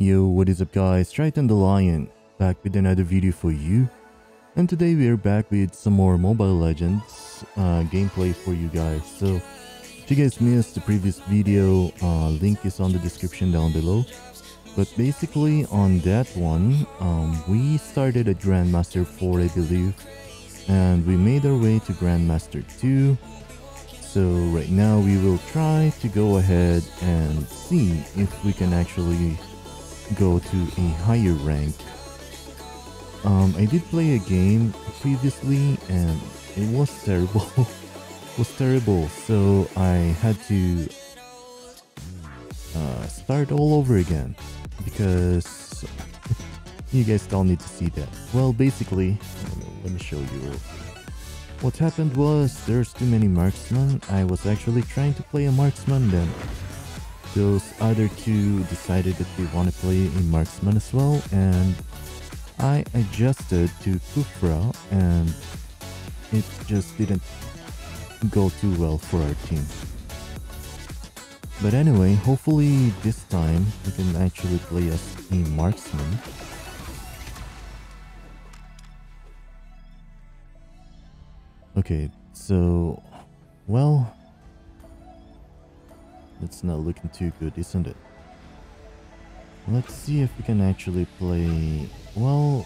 Yo, what is up guys, Triton the Lion, back with another video for you. And today we are back with some more Mobile Legends uh, gameplay for you guys. So, if you guys missed the previous video, uh, link is on the description down below. But basically on that one, um, we started at Grandmaster 4 I believe. And we made our way to Grandmaster 2 so right now we will try to go ahead and see if we can actually go to a higher rank. Um, I did play a game previously and it was terrible. it was terrible so I had to uh, start all over again because you guys don't need to see that. Well basically, let me show you what happened was there's too many marksmen. I was actually trying to play a marksman then. Those other two decided that they want to play a marksman as well and I adjusted to Khufra and it just didn't go too well for our team. But anyway, hopefully this time we can actually play as a marksman. Okay, so, well, it's not looking too good, isn't it? Let's see if we can actually play, well,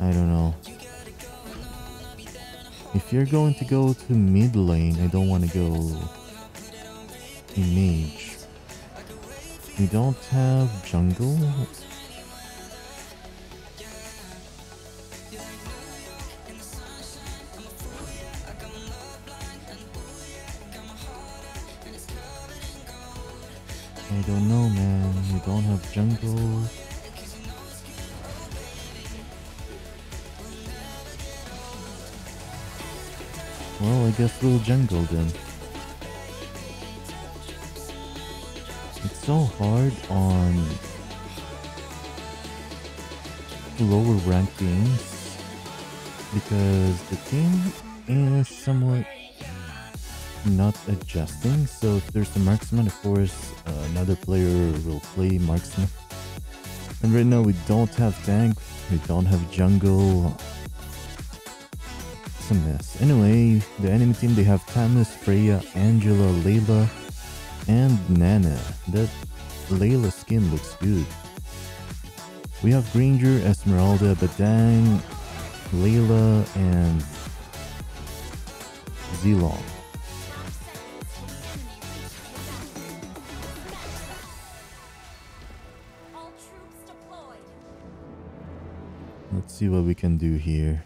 I don't know. If you're going to go to mid lane, I don't want to go mage. We don't have jungle? I don't know, man. We don't have jungle. Well, I guess we'll jungle then. It's so hard on lower ranked games because the team is somewhat not adjusting. So if there's a marksman, of course, uh, another player will play marksman. And right now we don't have tank, we don't have jungle. It's a mess. Anyway, the enemy team, they have Thamuz, Freya, Angela, Layla, and Nana. That Layla skin looks good. We have Granger, Esmeralda, Badang, Layla, and Zilong. See what we can do here.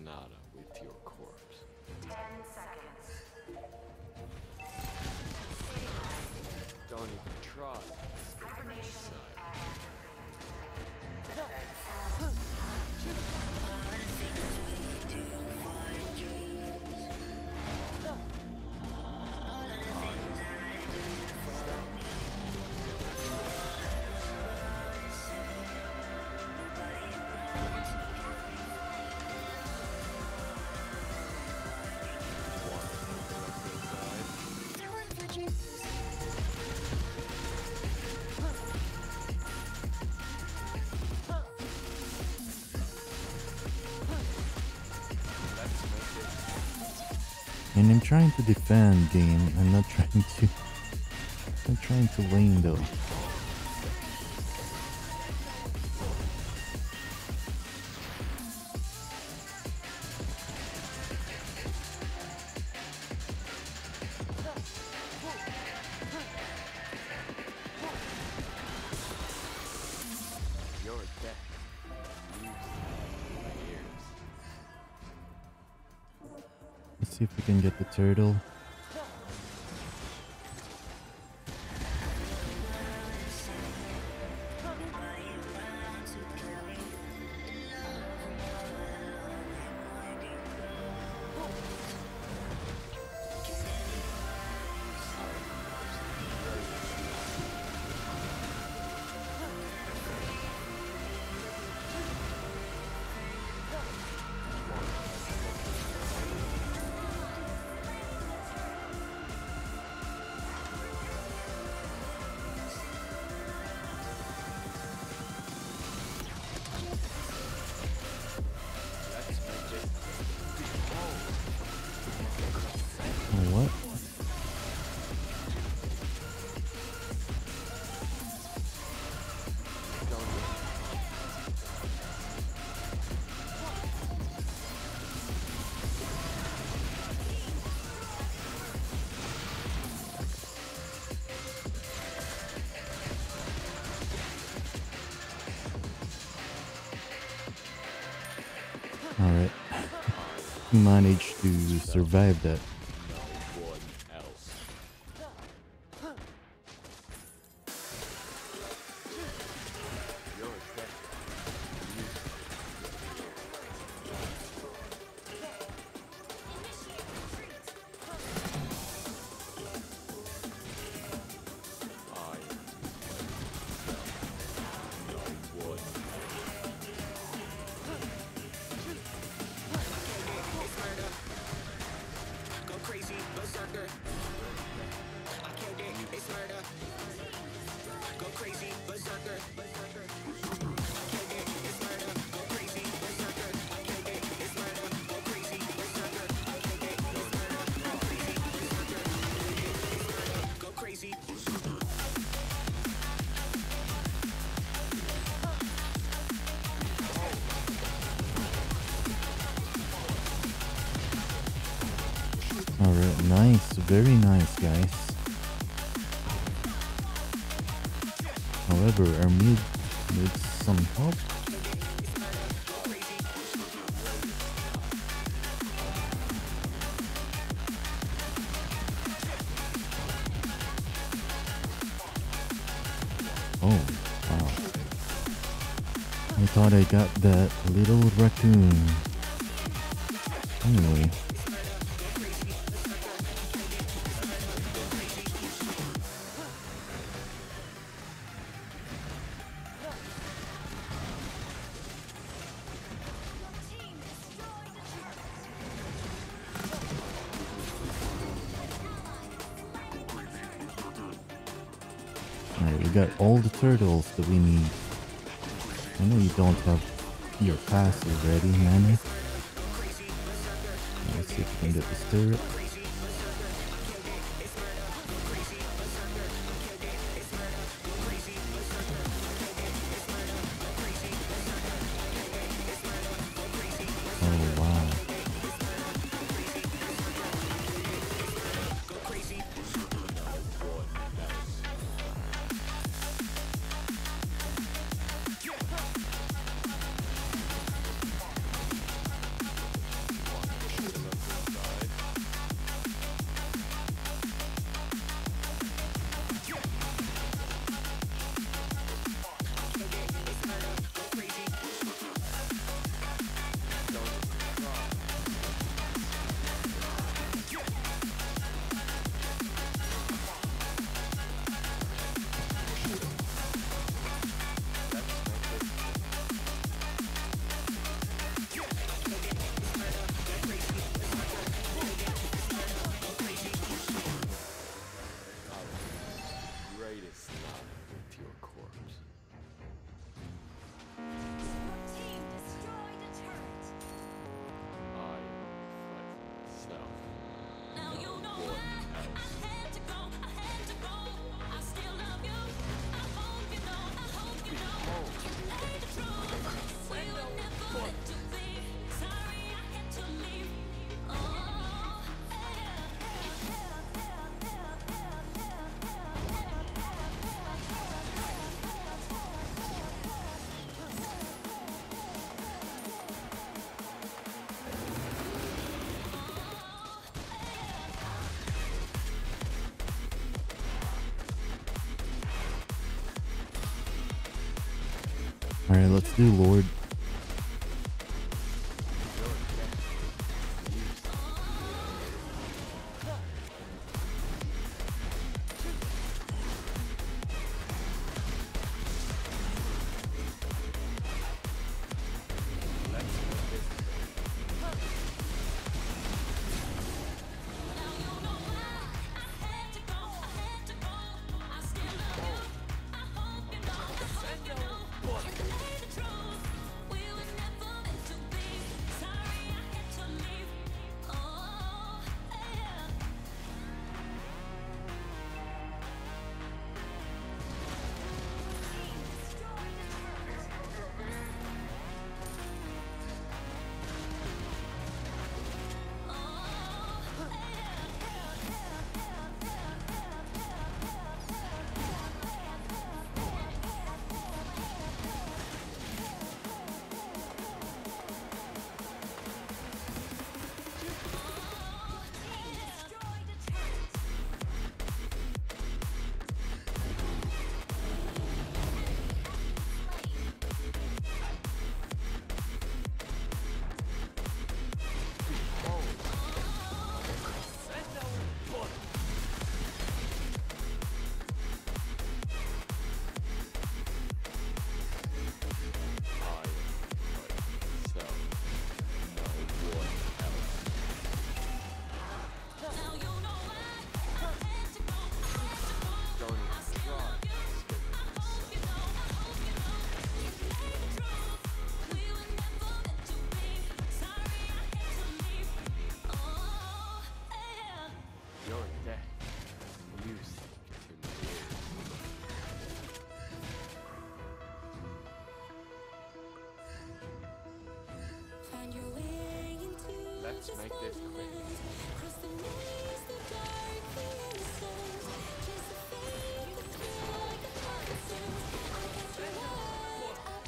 Sonata with your corpse. Don't even try. Let's trying to defend game. I'm not trying to I'm trying to lane though. Managed to survive that. Very nice, guys. However, our mid needs some help. Oh, wow. I thought I got that little raccoon. Your class is ready, Manny. Let's see if we can get the stirrup. Dear Lord, Let's make this quick.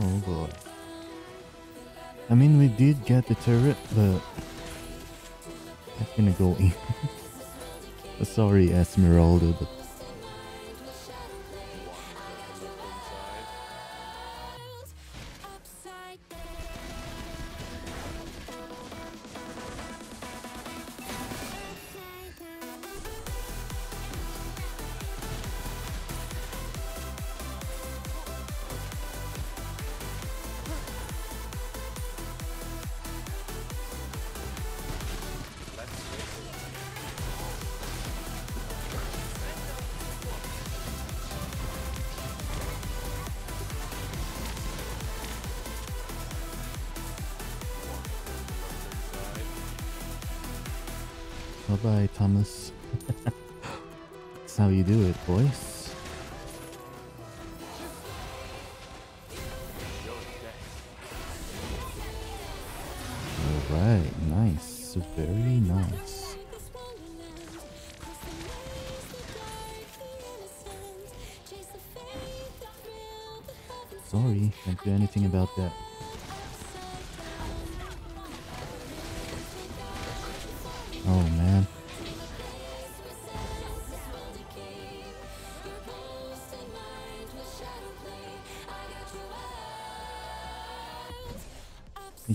Oh boy. I mean, we did get the turret, but that's gonna go in. Sorry, Esmeralda, but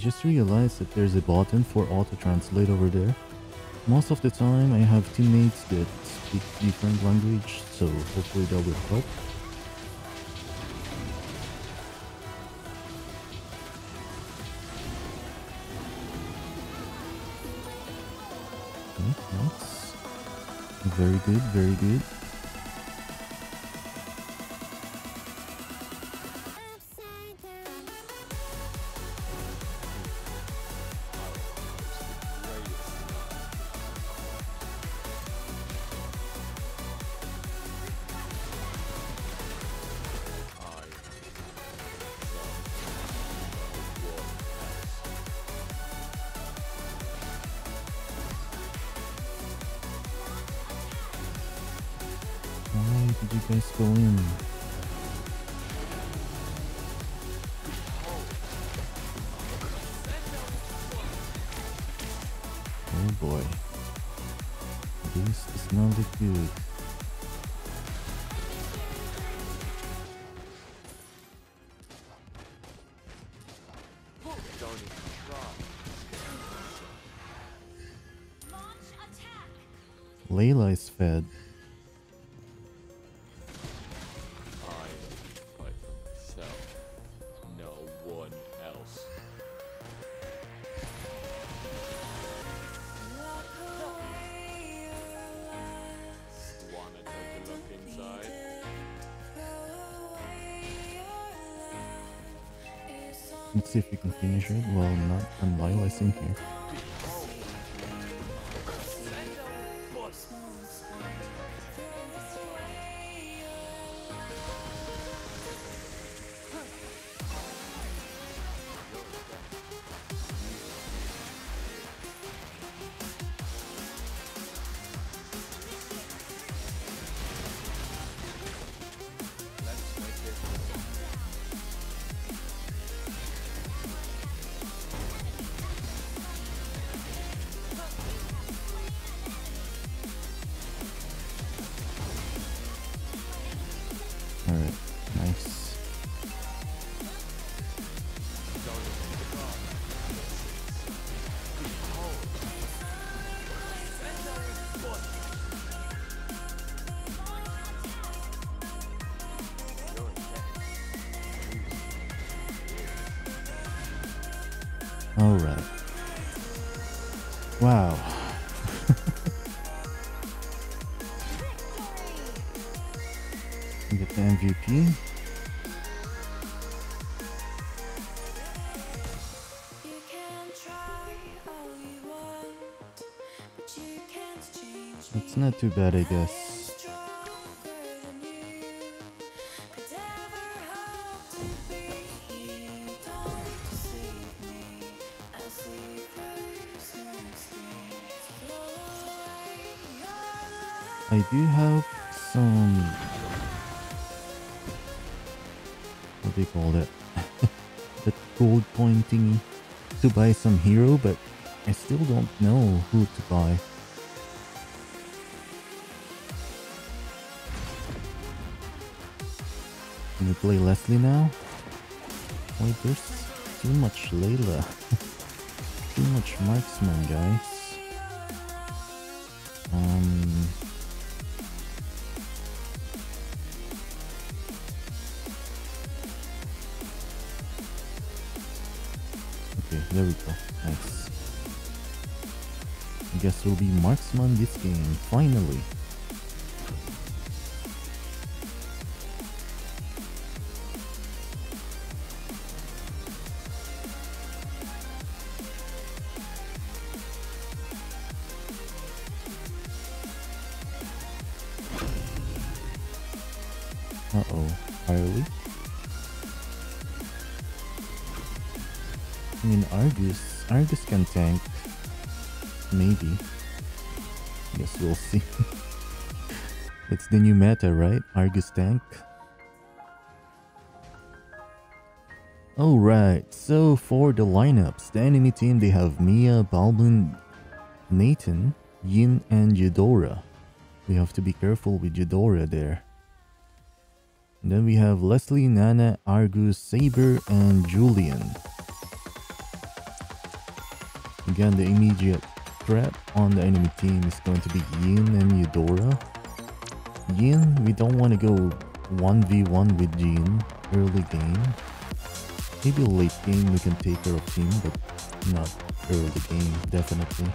just realized that there's a button for auto-translate over there. Most of the time I have teammates that speak different language, so hopefully that will help. Nice. Very good, very good. Let's see if we can finish it. Well, not in here. Too bad, I guess. I do have some. What do you call that? that gold coin thingy to buy some hero, but I still don't know who to buy. Play Lesley now? Wait, there's too much Layla. too much marksman, guys. Um. Okay, there we go. Nice. I guess we'll be marksman this game, finally. I mean, Argus, Argus can tank. Maybe. Guess we'll see. It's the new meta, right? Argus tank. Alright, so for the lineups, the enemy team they have Mia, Balbin, Nathan, Yin, and Eudora. We have to be careful with Eudora there. And then we have Lesley, Nana, Argus, Saber, and Julian. Again, the immediate threat on the enemy team is going to be Yin and Eudora. Yin, we don't want to go 1v1 with Yin early game. Maybe late game we can take care of Jin, but not early game, definitely.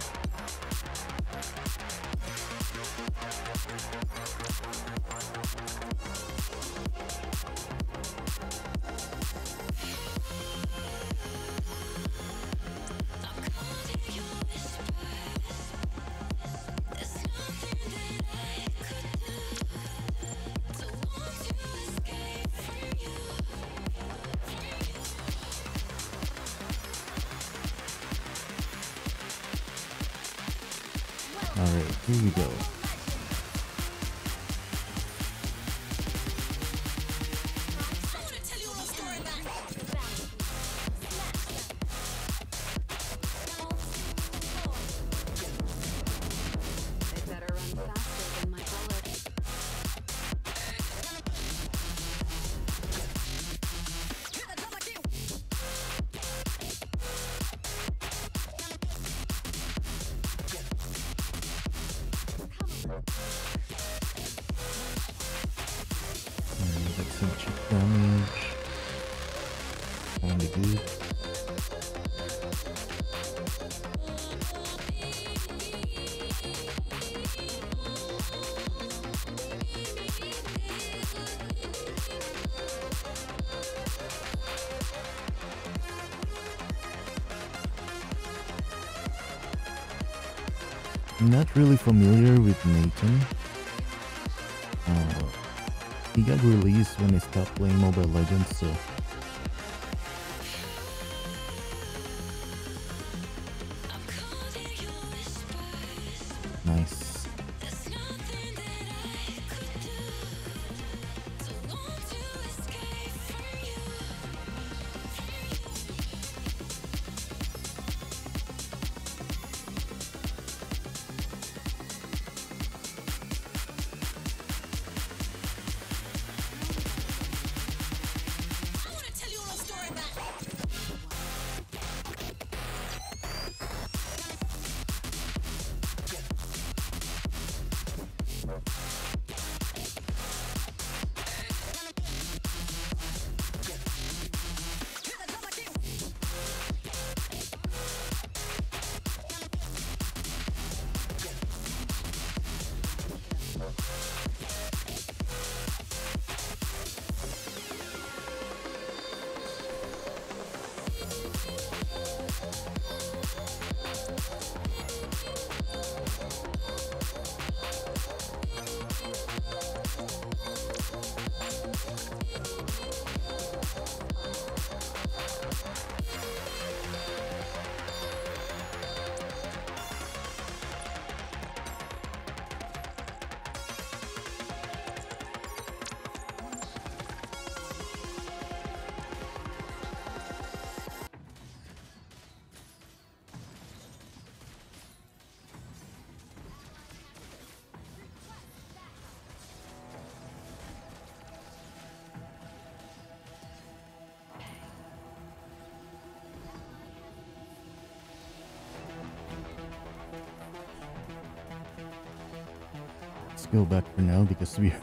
Go back for now because we're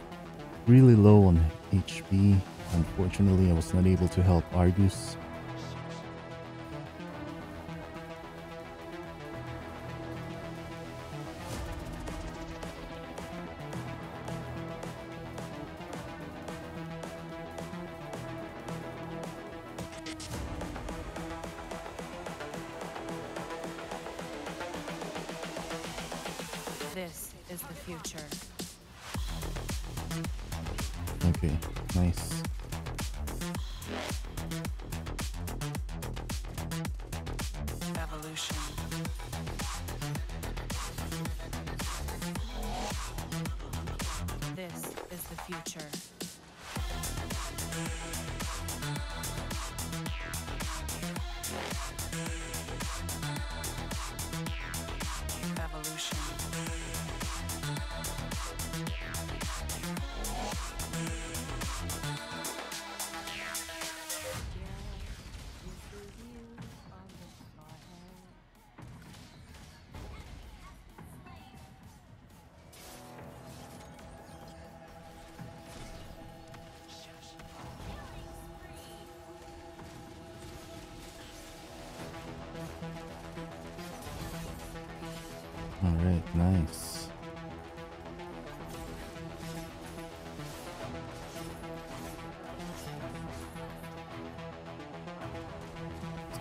really low on HP. Unfortunately, I was not able to help Argus.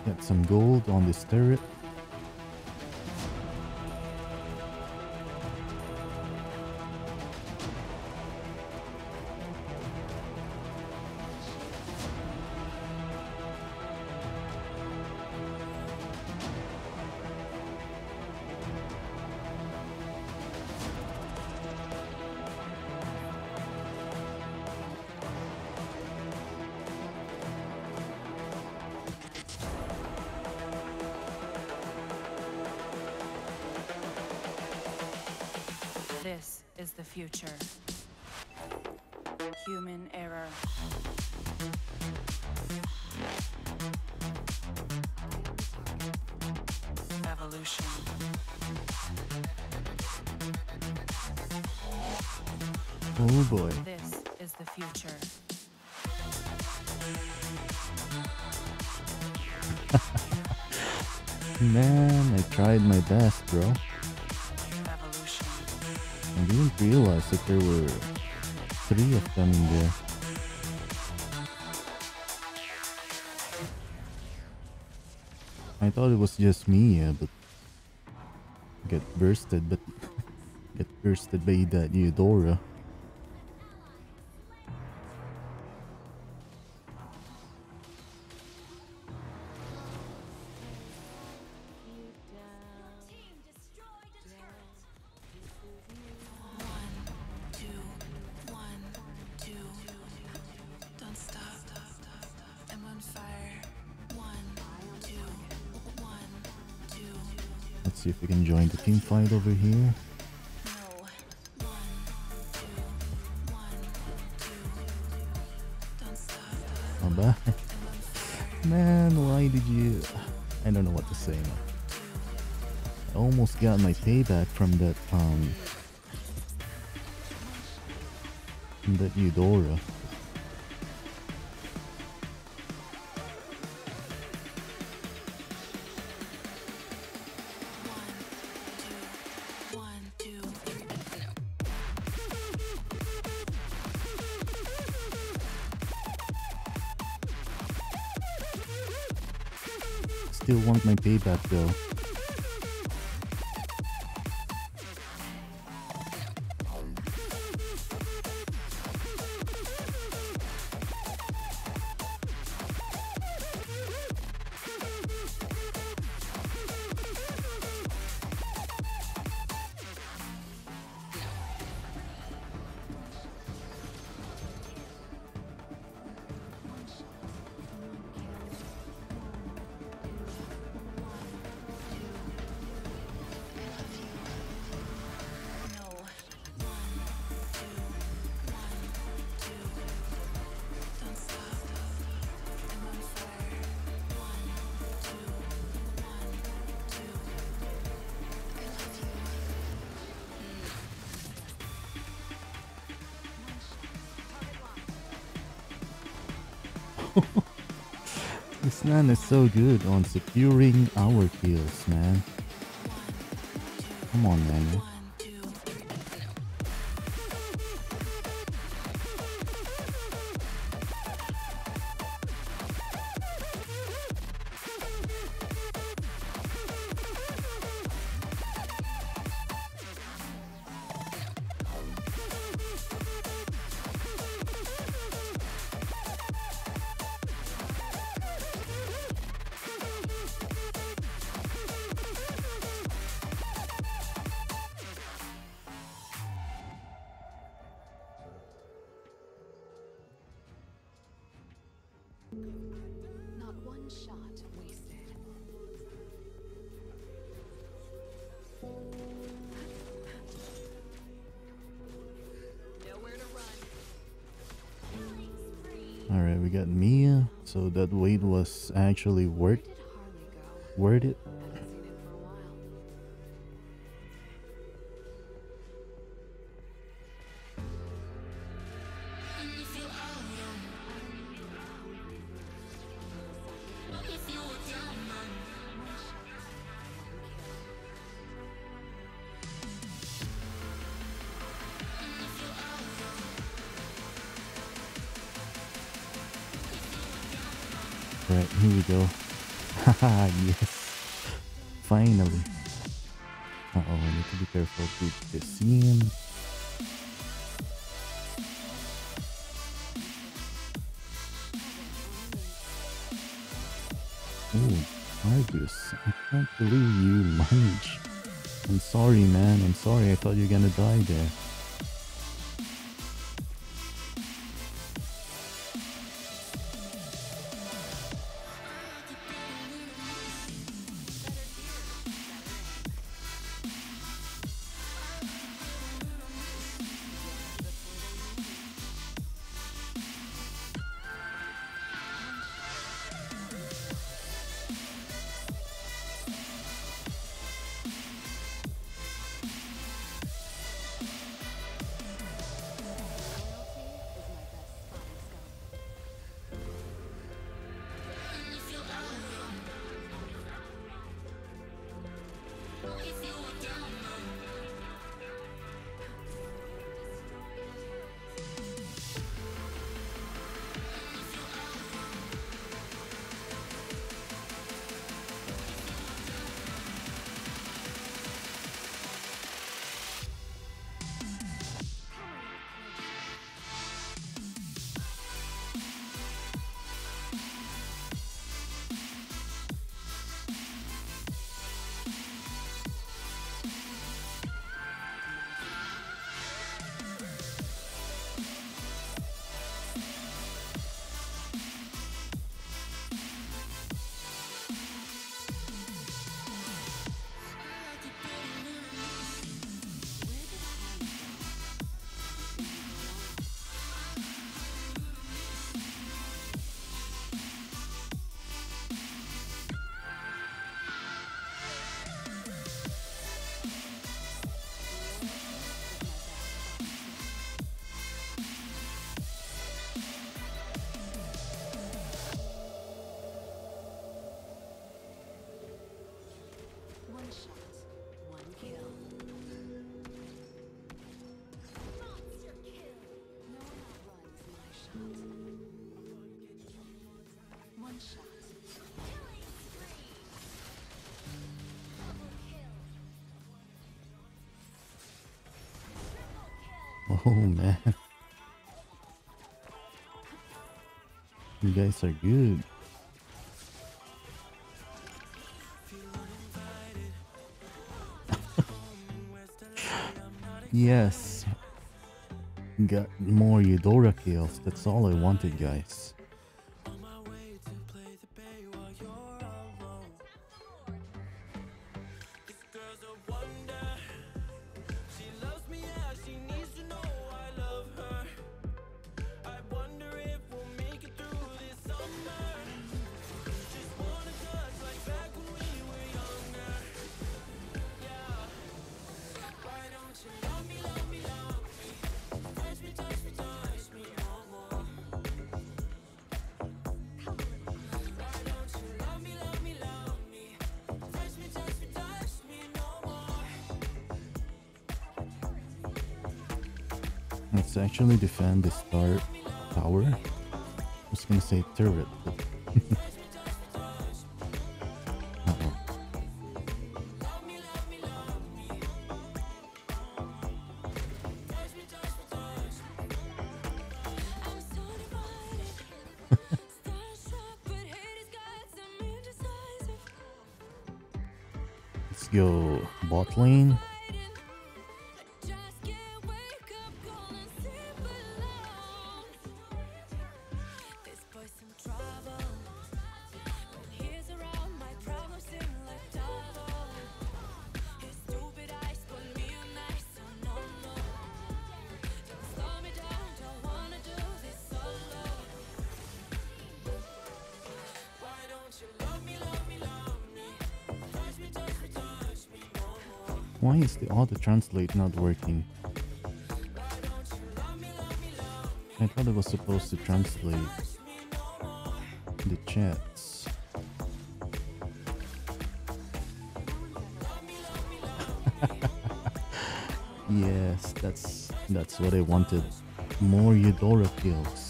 Get some gold on this turret. Just me, yeah, but get bursted, but get bursted by that Eudora. Two. Don't stop. Oh, bye. Man, why did you... I don't know what to say now. I almost got my payback from that, um... From that Eudora. My payback though. This man is so good on securing our kills, man. Come on, man. Was actually here we go. Haha, yes. Finally. Uh oh, I need to be careful with the scene. Oh, Argus, I can't believe you managed. I'm sorry, man. I'm sorry. I thought you were gonna die there. Oh man. You guys are good. yes. Got more Eudora kills. That's all I wanted, guys. Defend the star tower. I was gonna say turret. Let's go bot lane. Is the auto translate not working? I thought it was supposed to translate the chats. yes, that's that's what I wanted. More Eudora kills.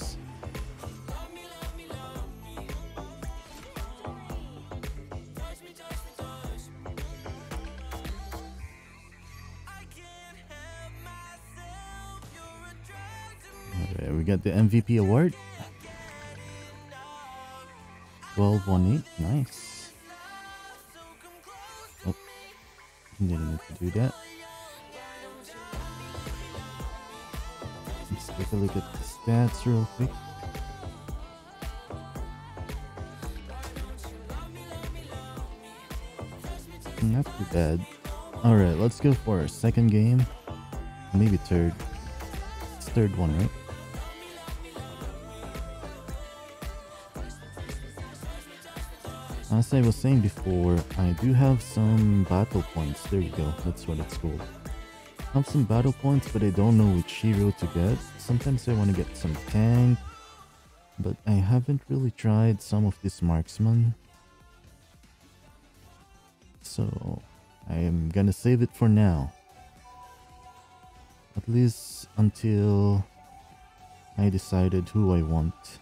Got the MVP award. 1218, nice. Oh, didn't need to do that. Let's take a look at the stats real quick. Not too bad. Alright, let's go for our second game. Maybe third. It's third one, right? As I was saying before, I do have some battle points. There you go, that's what it's called. I have some battle points, but I don't know which hero to get. Sometimes I want to get some tank, but I haven't really tried some of this marksman. So, I am gonna save it for now. At least until I decided who I want.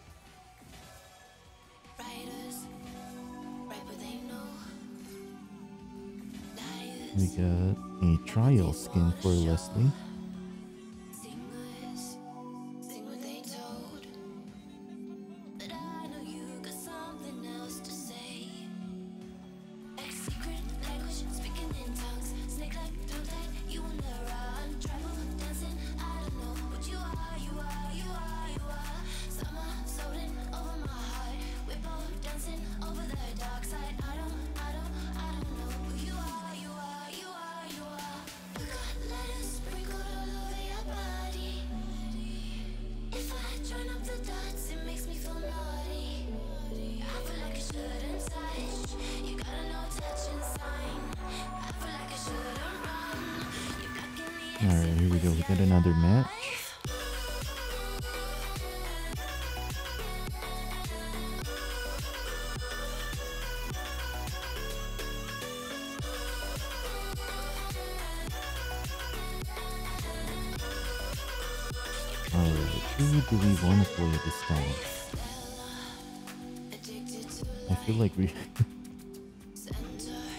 We got a trial skin for Lesley. We go. We got another match. Alright, who do we want to play this time? I feel like we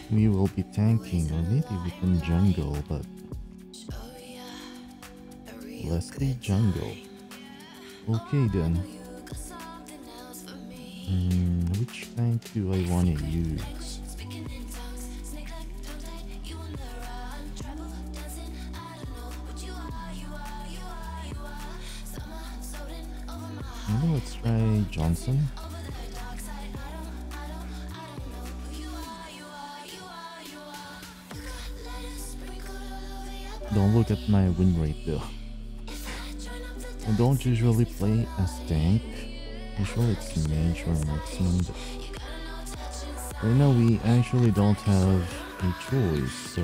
we will be tanking or maybe we can jungle, but Lesley jungle. Okay then. Hmm, which tank do I want to use? The. Maybe let's try Johnson. The. Don't look at my win rate though. I don't usually play as tank. Usually it's mage or sign. right now we actually don't have a choice, so.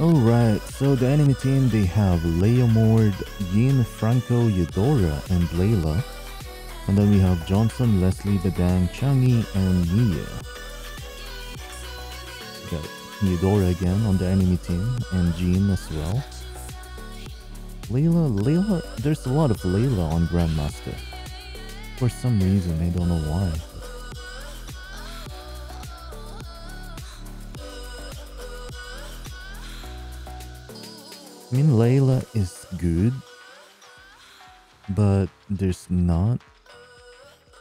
Alright, so the enemy team they have Leomord, Yin, Franco, Eudora, and Layla. And then we have Johnson, Lesley, Badang, Chang'e, and Mia. Got again on the enemy team, and Jean as well. Layla, Layla, there's a lot of Layla on Grandmaster. For some reason, I don't know why. I mean, Layla is good, but there's not.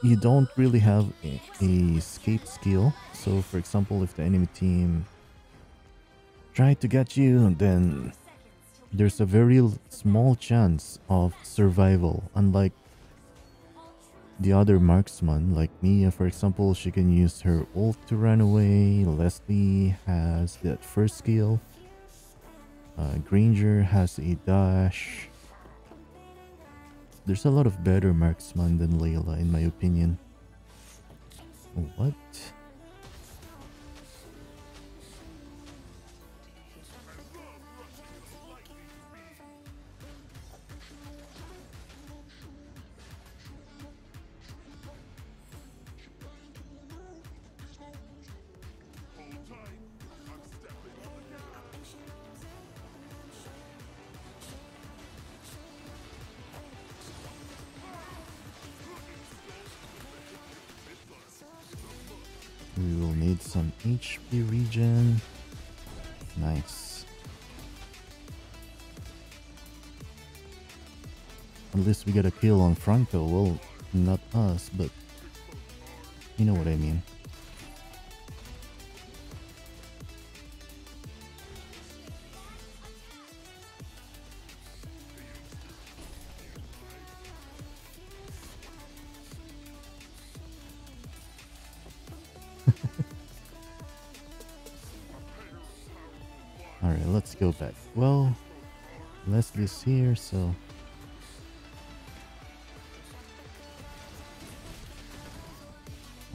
You don't really have a, a escape skill. So, for example, if the enemy team try to get you, then there's a very small chance of survival. Unlike the other marksman, like Mia, for example, she can use her ult to run away. Lesley has that first skill. Uh, Granger has a dash. there's a lot of better marksman than Layla in my opinion. What? Need some HP regen. Nice. At least we get a kill on Franco. Well, not us, but you know what I mean. Here, so.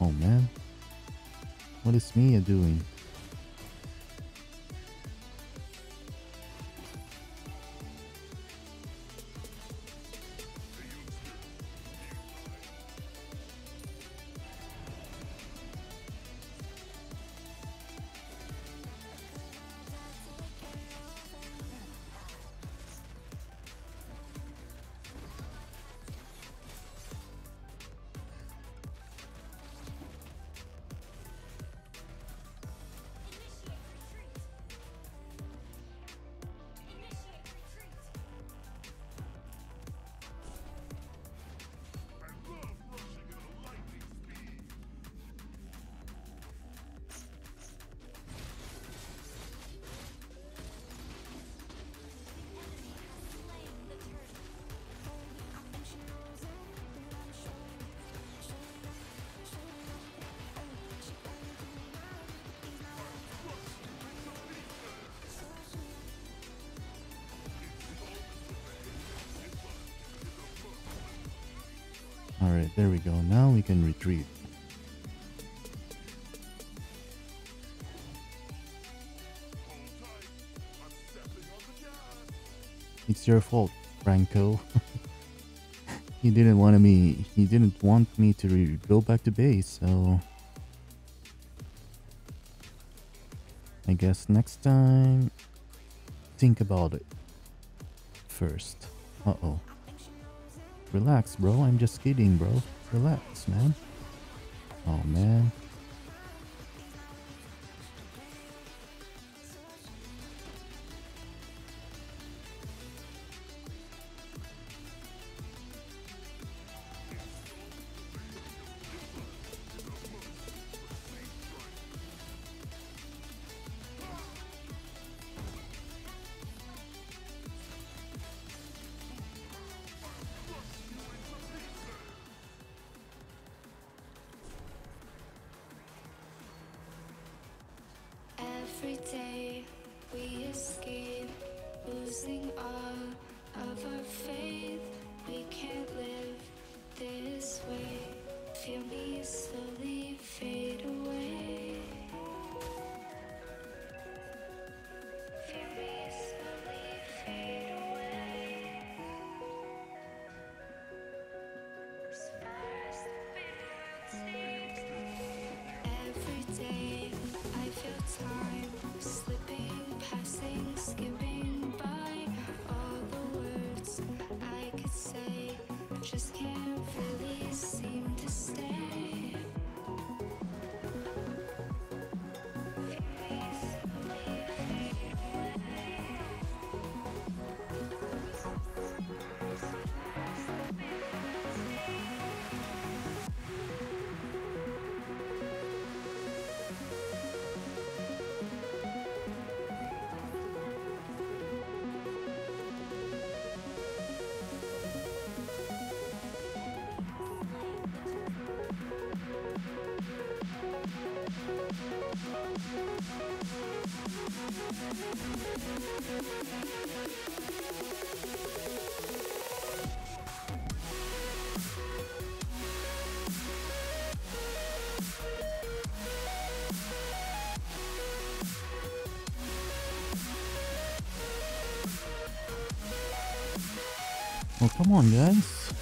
Oh man. What is Mia doing? Your fault, Franco. he didn't want me. He didn't want me to go back to base, so I guess next time, think about it first. Uh oh. Relax, bro. I'm just kidding, bro. Relax, man. Oh, man. Every day we escape, losing all of our faith. We can't live this way. Feel me slowly fade away. Feel me slowly fade away. Every day I feel time just Well, come on, guys.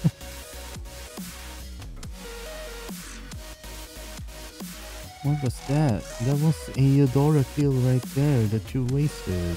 what was that? That was a Eudora field right there that you wasted.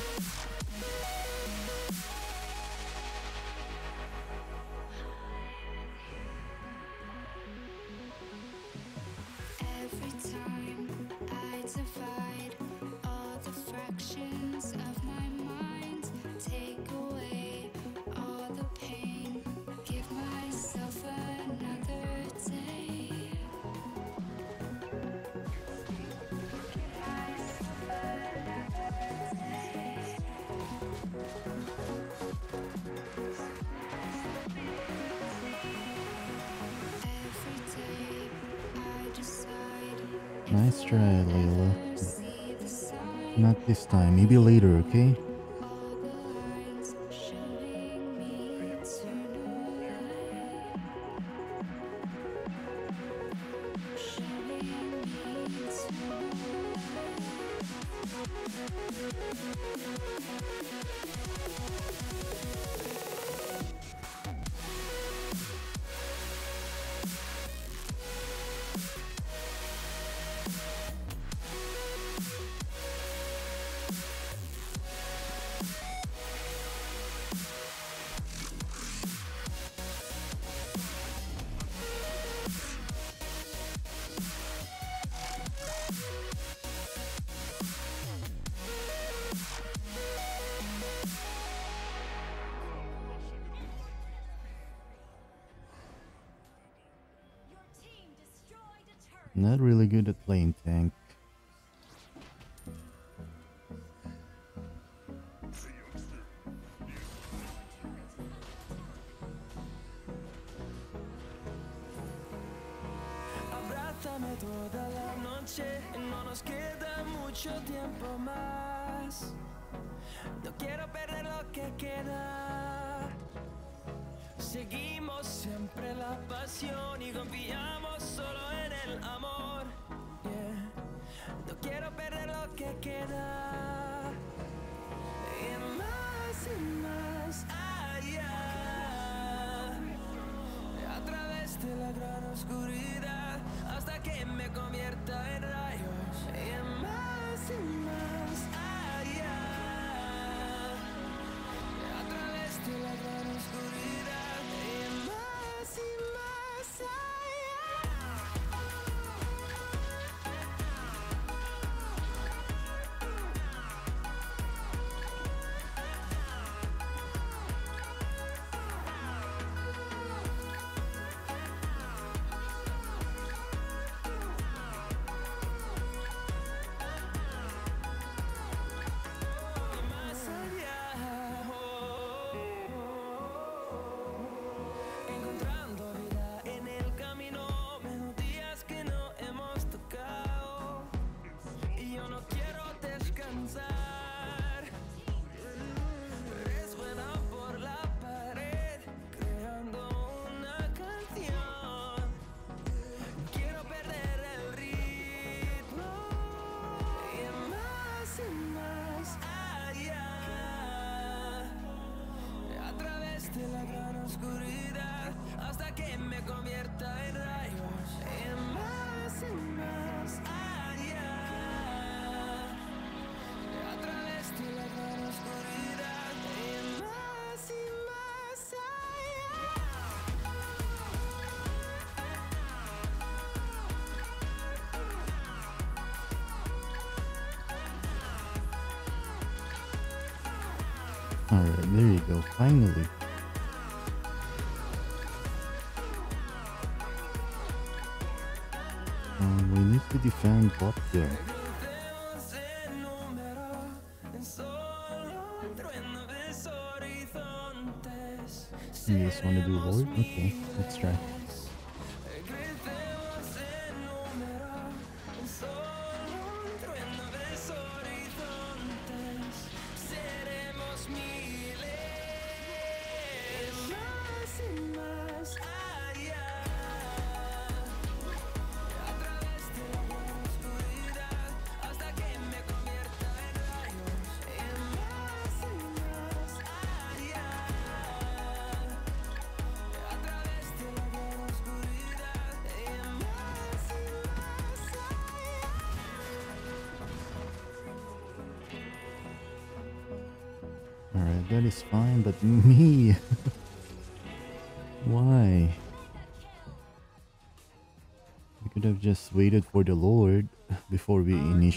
not really good at playing tank. Alright, there you go, finally. Um, we need to defend bot there. You just want to do void? Okay, let's try.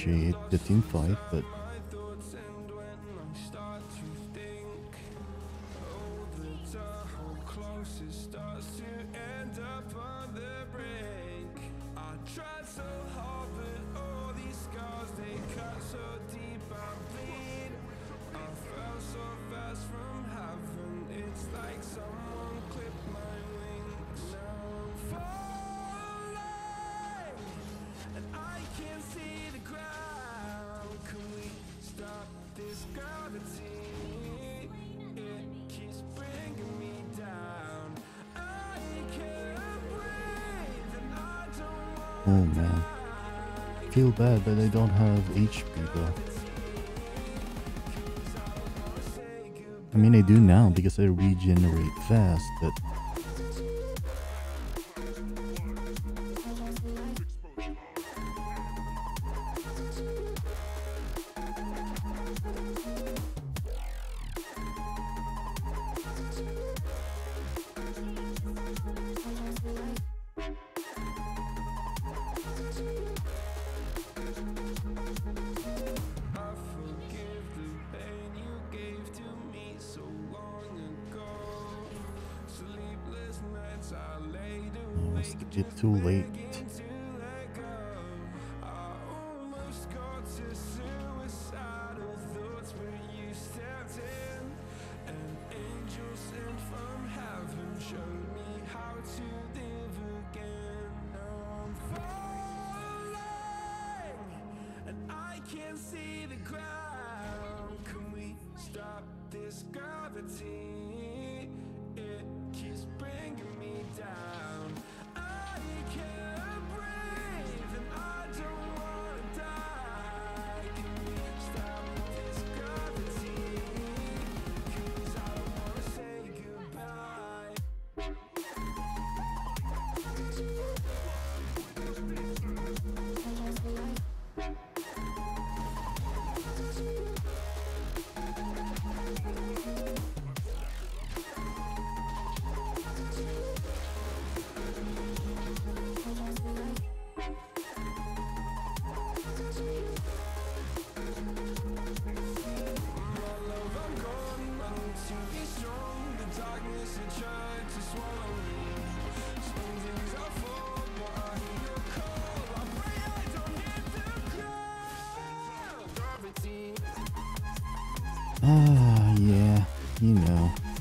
appreciate the team fight, but Oh man. Feel bad that I don't have HP though. I mean I do now because I regenerate fast, but can see the ground. Can we stop this girl? Ah, yeah, you know.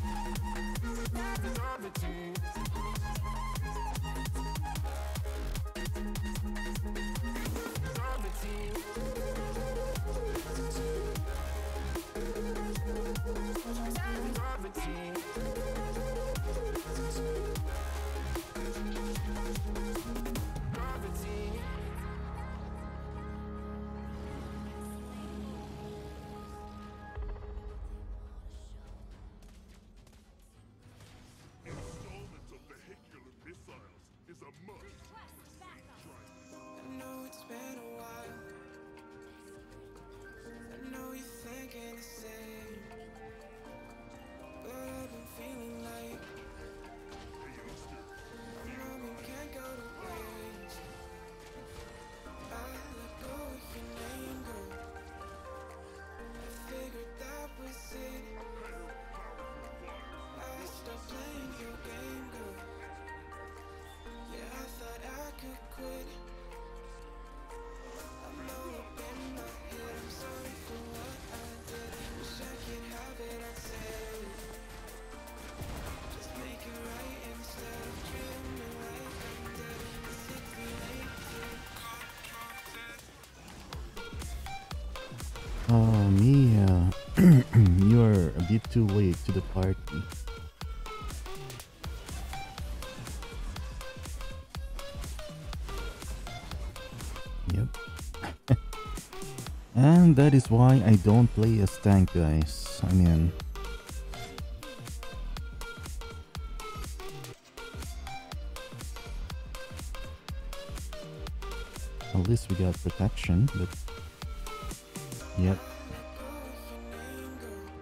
to the party. Yep. and that is why I don't play as tank, guys. I mean... At least we got protection, but... Yep,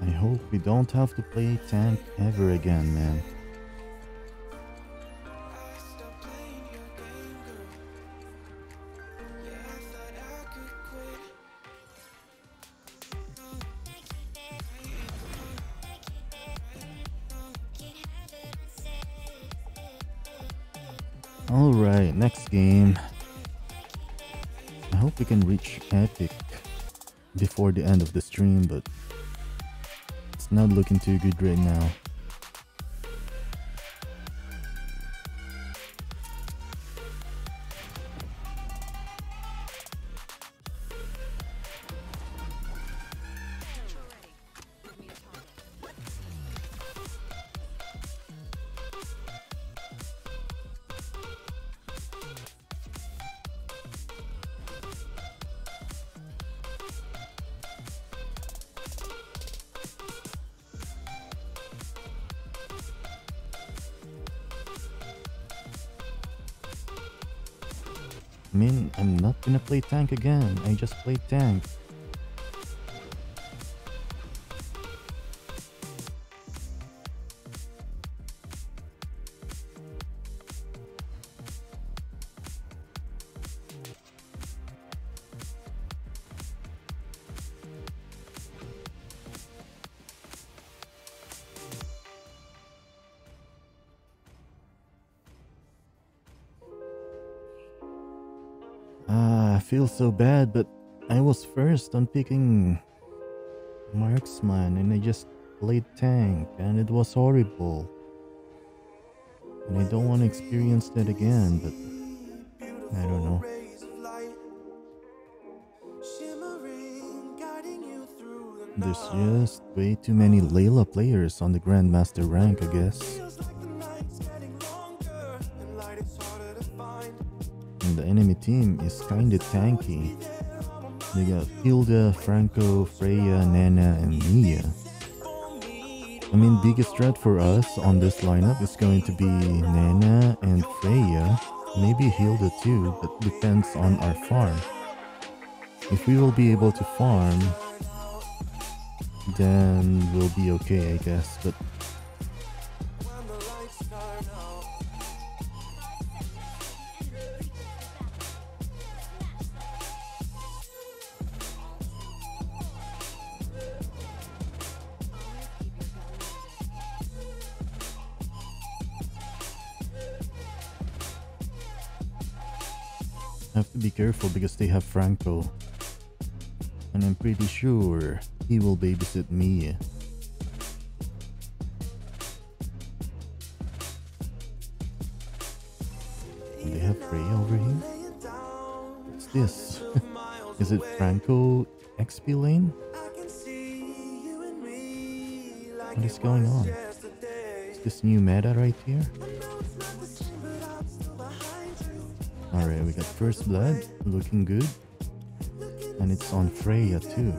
I hope we don't have to play tank ever again, man. Alright, next game. I hope we can reach epic before the end of the stream, but not looking too good right now. Just play tank. Ah, so bad, but first on picking marksman and I just played tank and it was horrible. And I don't want to experience that again, but I don't know. There's just way too many Layla players on the Grandmaster rank, I guess. And the enemy team is kinda tanky. They got Hilda, Franco, Freya, Nana, and Mia. I mean, biggest threat for us on this lineup is going to be Nana and Freya. Maybe Hilda too, but depends on our farm. If we will be able to farm, then we'll be okay, I guess. But I have to be careful because they have Franco. And I'm pretty sure he will babysit me. And they have Freya over here? What's this? Is it Franco XP lane? What is going on? Is this new meta right here? Alright, we got First Blood, looking good. And it's on Freya too.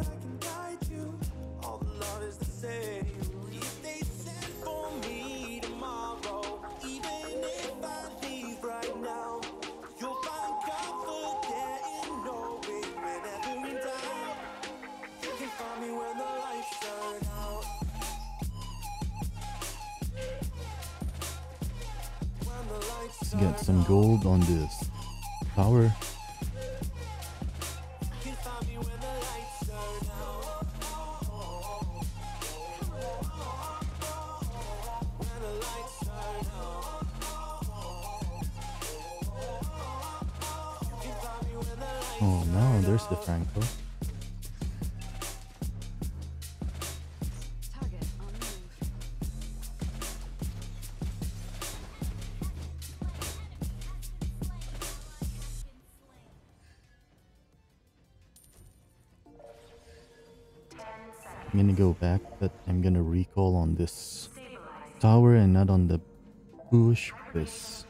Because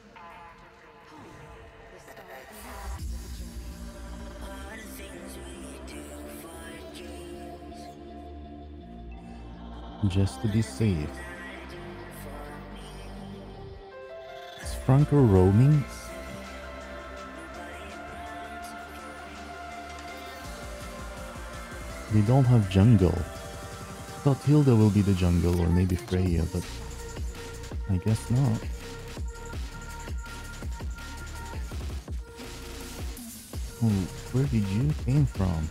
just to be safe. Is Franco roaming? They don't have jungle. Thought Hilda will be the jungle or maybe Freya, but I guess not. Where did you came from?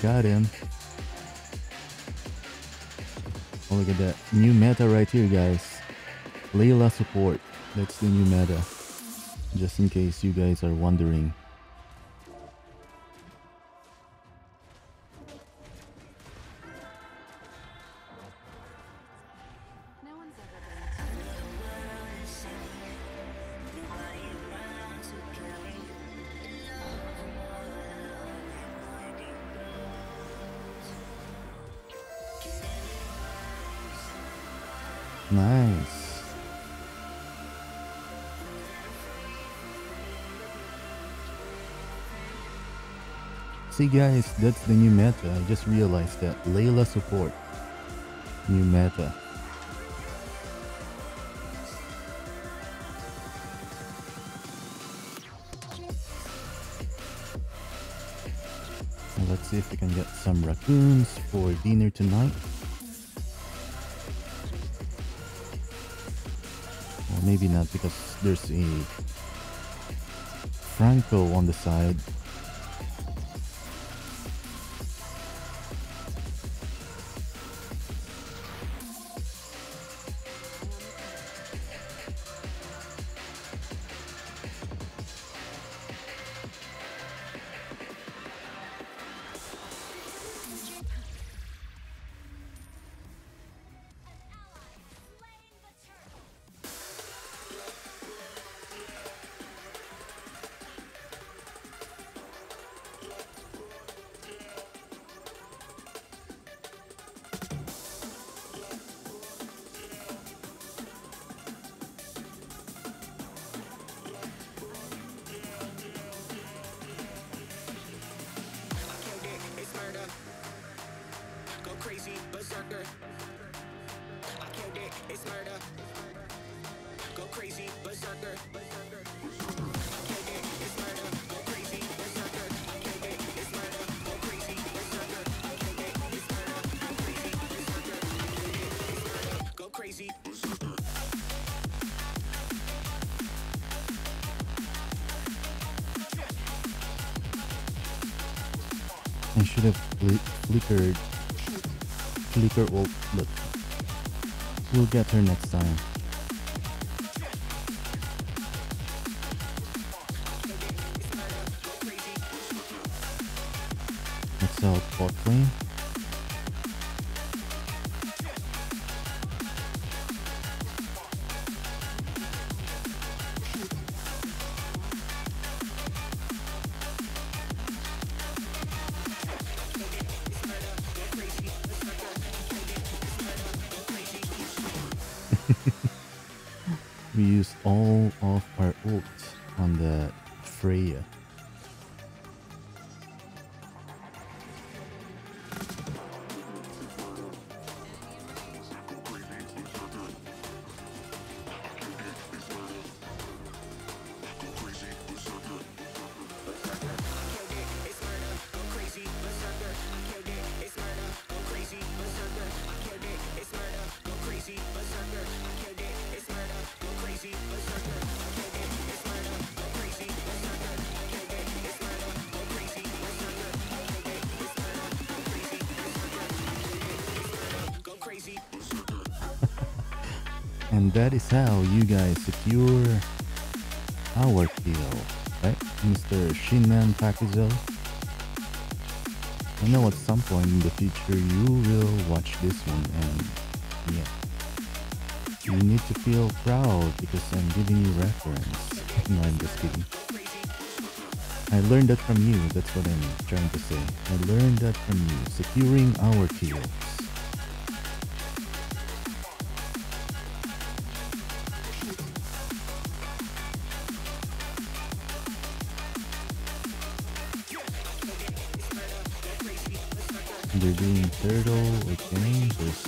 Got him. Oh, look at that. New meta right here, guys. Layla support. That's the new meta. Just in case you guys are wondering. See guys, that's the new meta. I just realized that. Layla support. New meta. Let's see if we can get some raccoons for dinner tonight. Or maybe not because there's a Franco on the side. Our on the Freya. Guys secure our kill, right? Mr. Shinman Pakizo. I know at some point in the future you will watch this one and yeah. You need to feel proud because I'm giving you reference. no, I'm just kidding. I learned that from you, that's what I'm trying to say. I learned that from you, securing our kills. Turtle. Okay, there's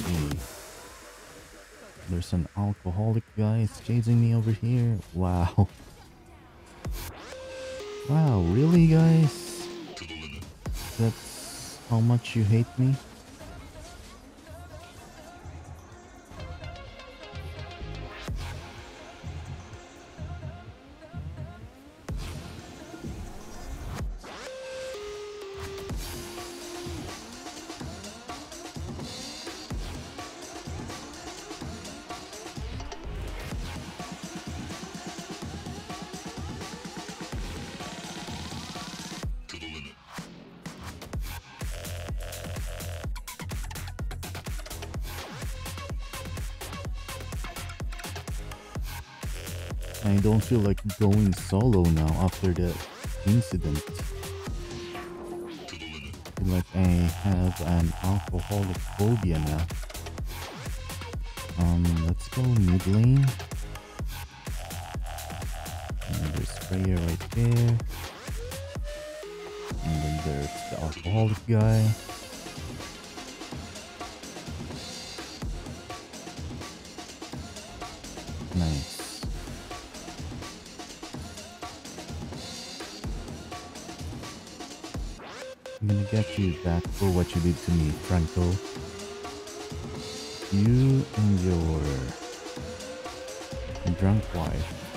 there's an alcoholic guy chasing me over here. Wow. Wow, really guys? That's how much you hate me? Solo now after the incident. like I have an alcoholic phobia now. Um, let's go mid lane. Sprayer right there. And then there's the alcoholic guy. You back for what you did to me, Franco. You and your drunk wife.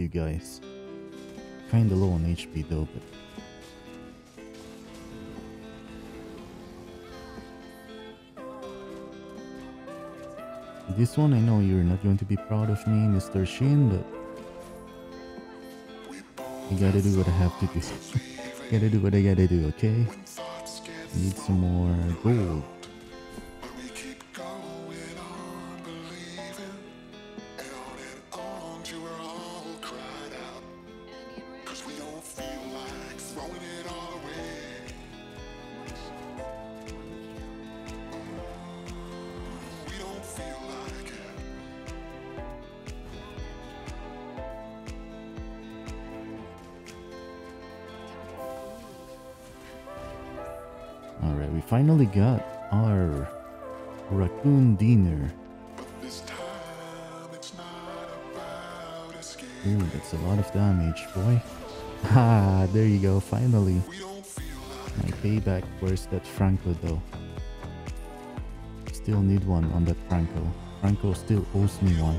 You guys. Kinda low on HP though, but This one I know you're not going to be proud of me, Mr. Shin, but I gotta do what I have to do. gotta do what I gotta do, okay? Need some more gold. That Franco though? Still need one on that Franco. Franco still owes me one.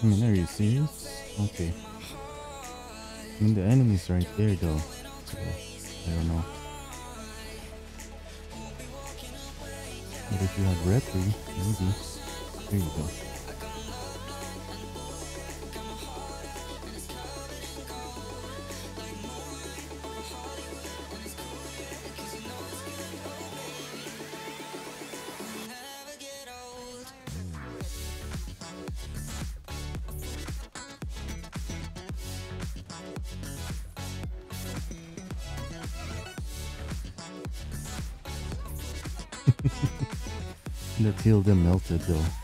I mean, are you serious? Okay. I mean, the enemy's right there though. So, I don't know. But if you have Retri, maybe. There you go. The Hilda melted though.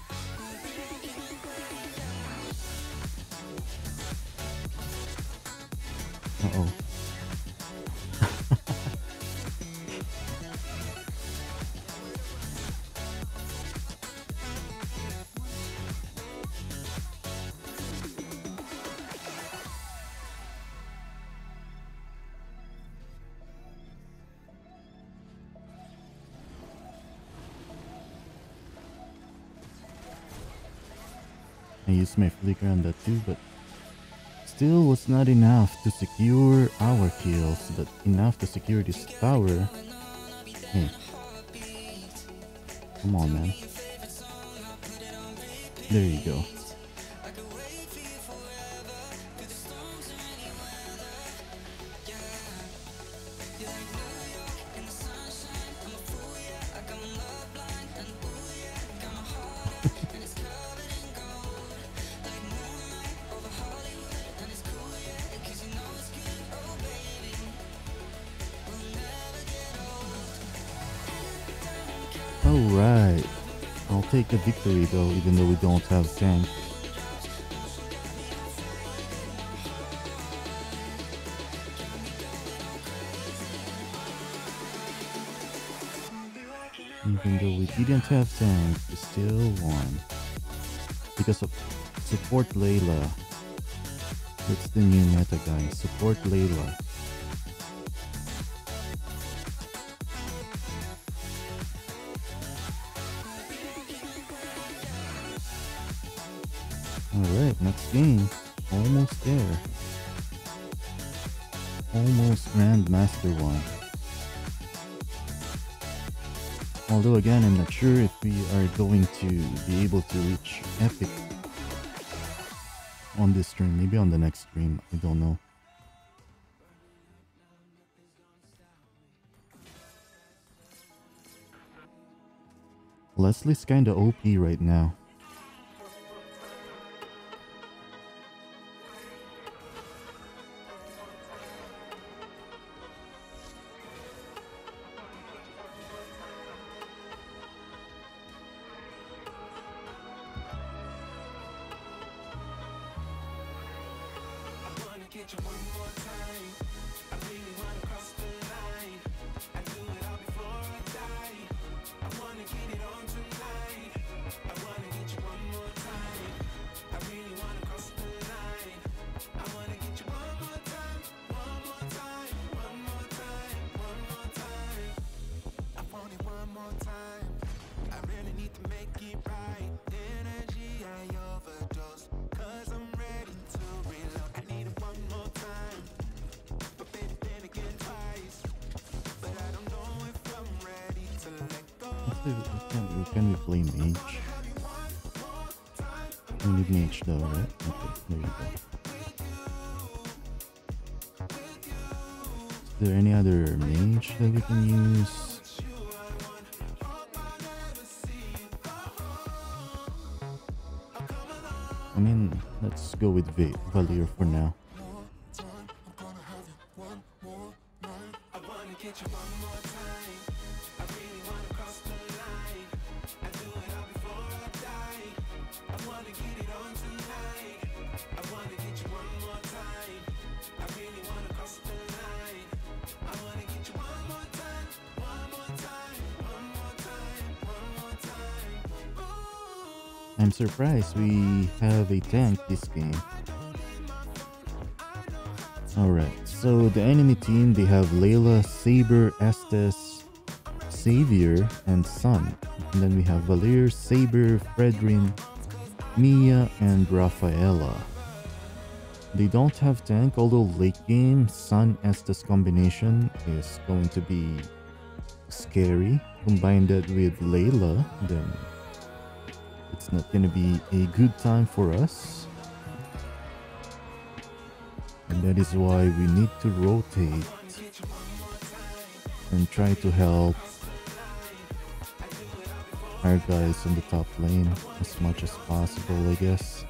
Used my flicker on that too, but still was not enough to secure our kills, but enough to secure this tower. Hey. Come on, man. There you go. Victory though, even though we don't have tank. Even though we didn't have tank, we still won. Because of support Layla. That's the new meta guys. Support Layla. 1. Although again, I'm not sure if we are going to be able to reach Epic on this stream. Maybe on the next stream. I don't know. Lesley's kinda OP right now. I'm surprised we have a tank this game. Alright, so the enemy team they have Layla, Saber, Estes, Xavier, and Sun. And then we have Valir, Saber, Fredrinn, Mia, and Rafaela. They don't have tank, although late game Sun Estes combination is going to be scary. Combine that with Layla, then it's not gonna be a good time for us. And that is why we need to rotate and try to help our guys on the top lane as much as possible, I guess.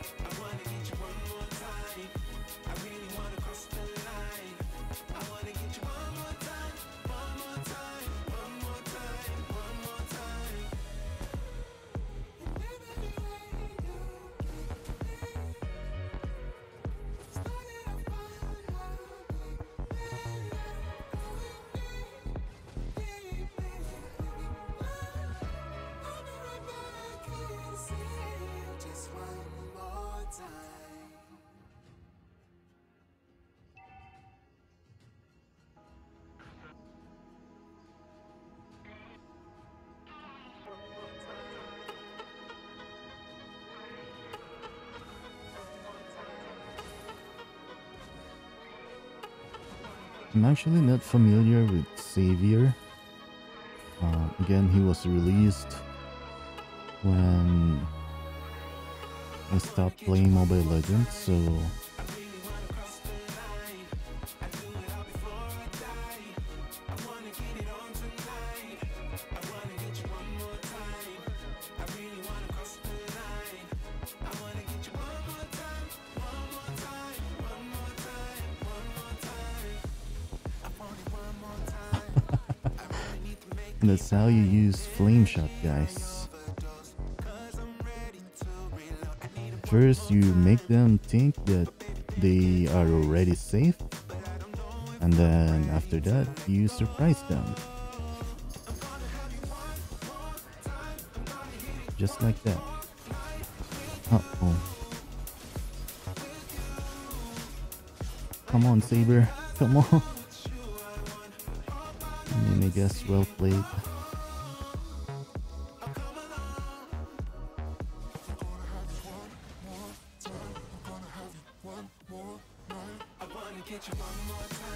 Actually not familiar with Xavier. Uh, again, he was released when I stopped playing Mobile Legends, so how you use Flame Shot, guys. First, you make them think that they are already safe, and then after that, you surprise them. Just like that. Uh oh. Come on, Saber. Come on. I guess well played. catch up one more time.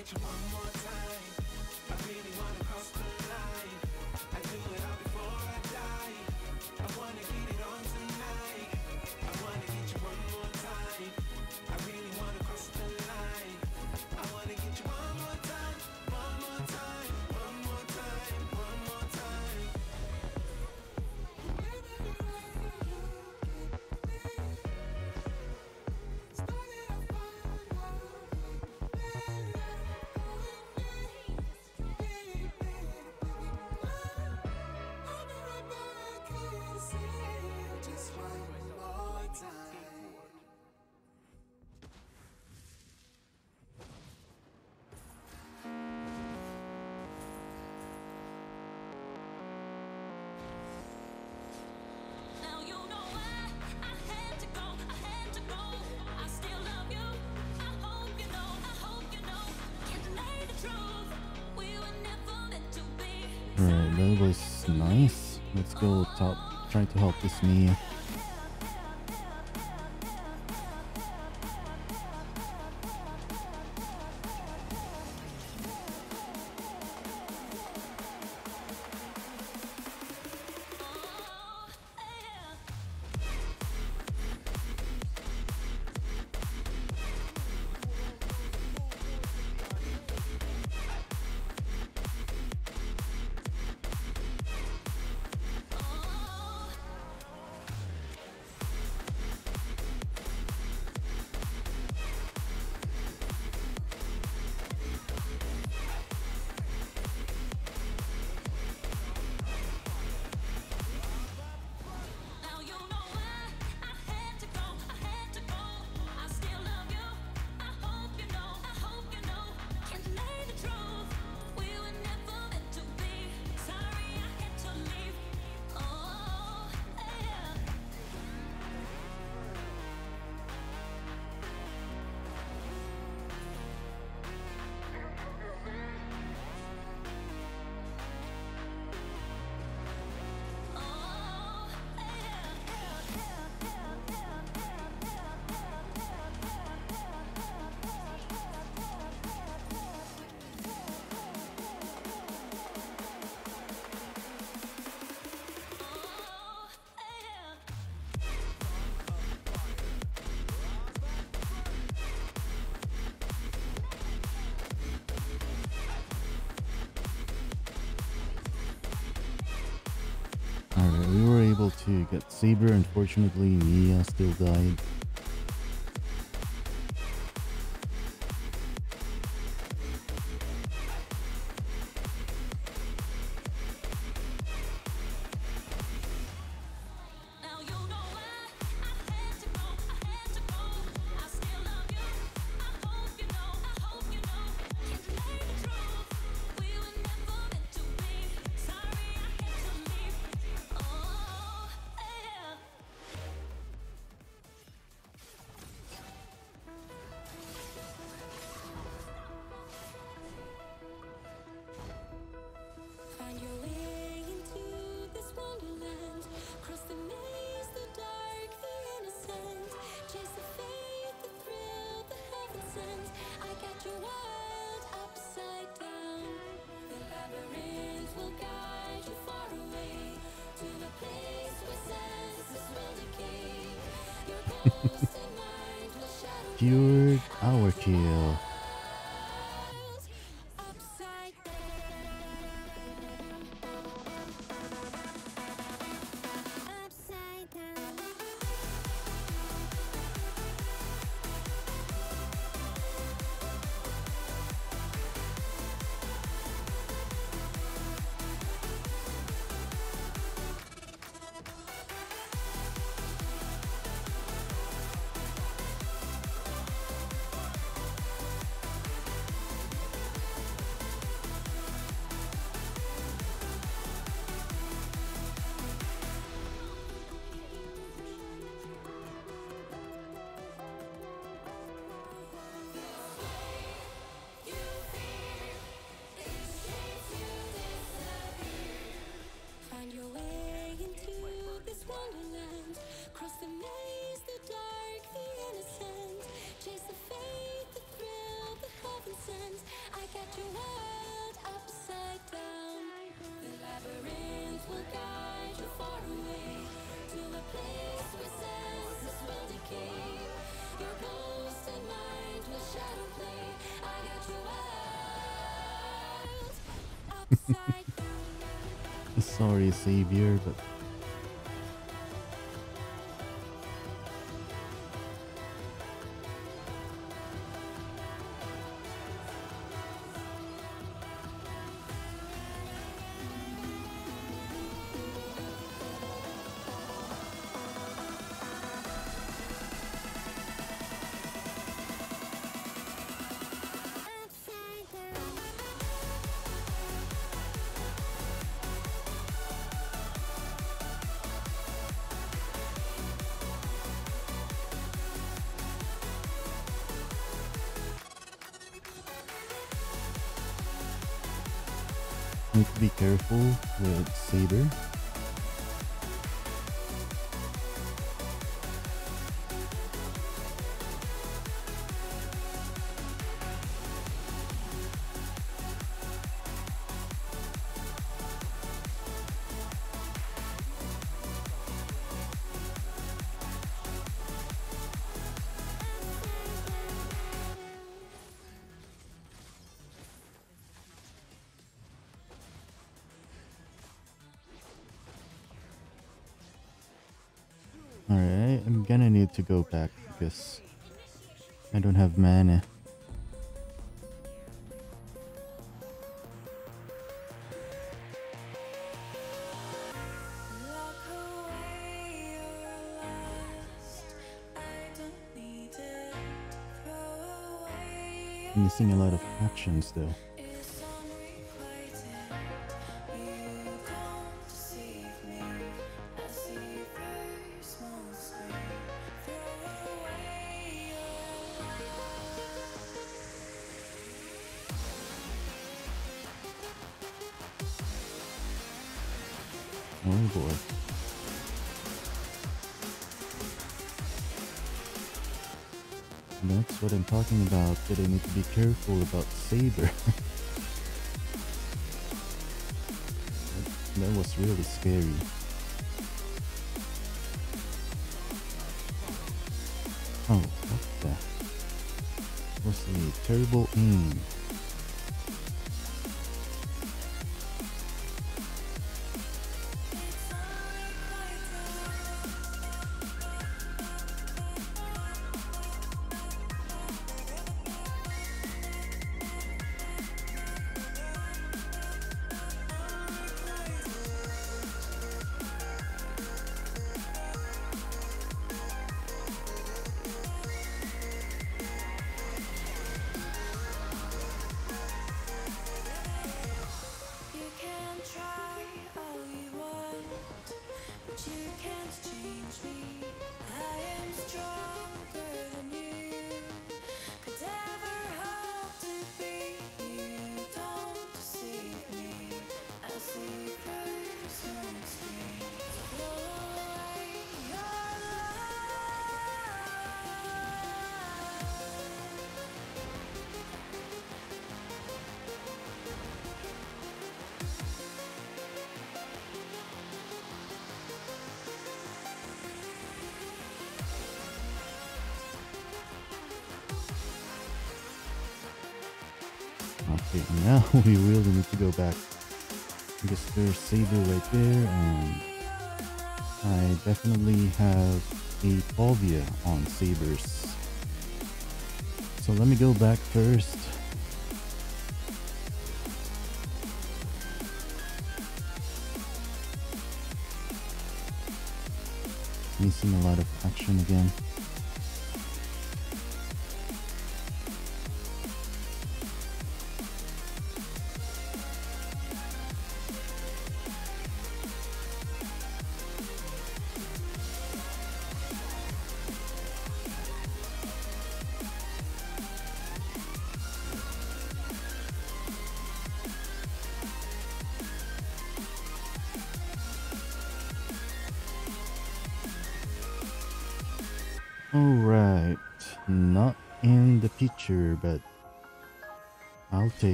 get one that was nice. Let's go top, try to help this knee. Alright, we were able to get Saber, unfortunately Mia still died. Sorry, Xavier, but careful with Saber. Your Missing a lot of actions though. Talking about, that I need to be careful about Saber. that, was really scary. Oh, what the? That was a terrible aim. Okay, now we really need to go back. Because there's Saber right there, and I definitely have a phobia on Sabers. So let me go back first. Missing a lot of action again.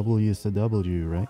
W is a W, right?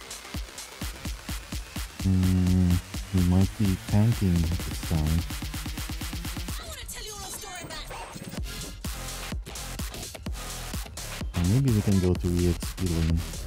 might be tanking this time. Maybe we can go to EXP lane.